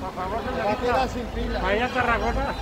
Por favor, Va a quedar sin pila. Vaya Tarragona.